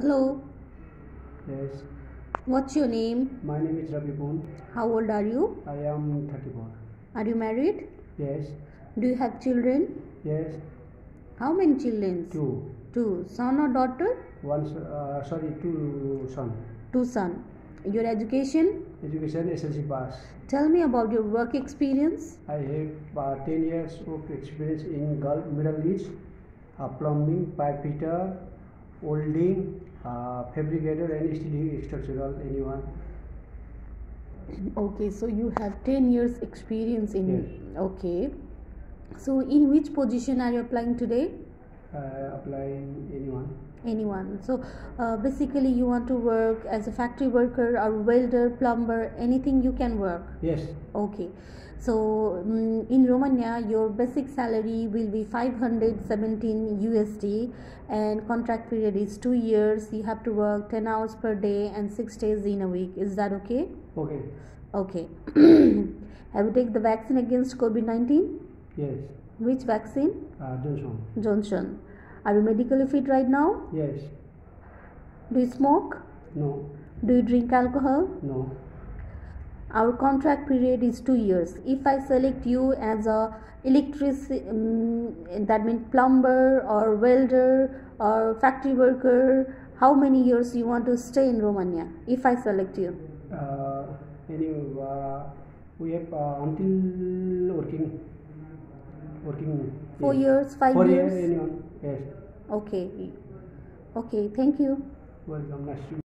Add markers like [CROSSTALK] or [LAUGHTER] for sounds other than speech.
Hello, Yes, what's your name? my name is Rabi Pun. How old are you? I am 34. Are you married? Yes, Do you have children? yes, How many children? two. Two. Son or daughter? One, uh, sorry, two son. Two son. Your education? Education SLC pass. Tell me about your work experience. I have uh, 10 years of experience in Gulf Middle East, uh, plumbing, pipe fitter, welding, uh, fabricator and steel structural, anyone. Okay, so you have 10 years experience in Yes. okay. So in which position are you applying today? Uh, applying anyone. Anyone. So uh, basically you want to work as a factory worker or welder, plumber, anything you can work. Yes, Okay, so mm in Romania, your basic salary will be 517 USD, and contract period is two years. You have to work 10 hours per day and six days in a week. Is that okay? okay. Okay. [CLEARS THROAT] have you taken the vaccine against COVID 19? Yes, Which vaccine? uh, Johnson. Johnson. Are you medically fit right now? Yes, Do you smoke? no, Do you drink alcohol? no. our contract period is two years if i select you as a electric um, that means plumber or welder or factory worker how many years you want to stay in romania if i select you Uh, anyway, uh, we have uh, until working, working. four years five Four years years, anyone. Yes. okay okay thank you Welcome. Nice to